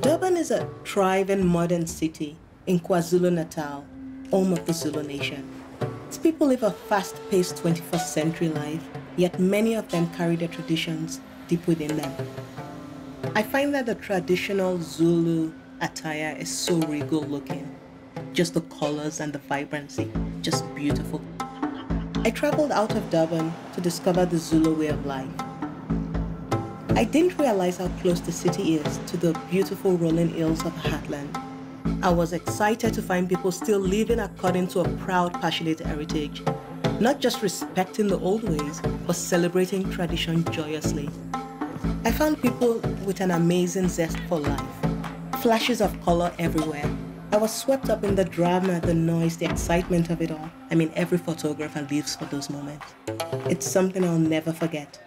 Durban is a thriving modern city in KwaZulu-Natal, home of the Zulu nation. Its people live a fast-paced 21st century life, yet many of them carry their traditions deep within them. I find that the traditional Zulu attire is so regal looking. Just the colors and the vibrancy, just beautiful. I traveled out of Durban to discover the Zulu way of life. I didn't realize how close the city is to the beautiful rolling hills of the Heartland. I was excited to find people still living according to a proud, passionate heritage, not just respecting the old ways, but celebrating tradition joyously. I found people with an amazing zest for life, flashes of color everywhere. I was swept up in the drama, the noise, the excitement of it all. I mean, every photographer lives for those moments. It's something I'll never forget.